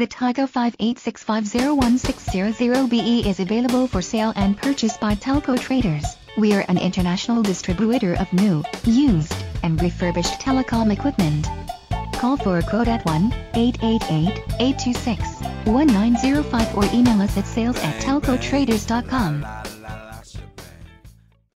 The Tyco 5865016000BE is available for sale and purchase by Telco Traders. We are an international distributor of new, used, and refurbished telecom equipment. Call for a quote at 1-888-826-1905 or email us at sales at telcotraders.com.